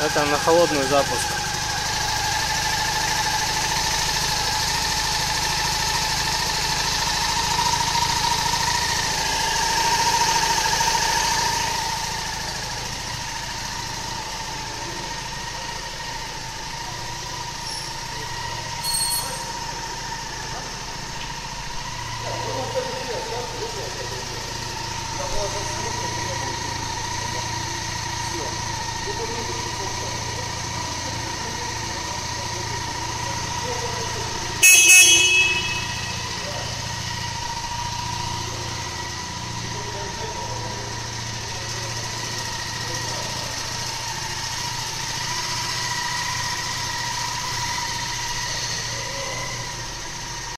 Это на холодную запуск.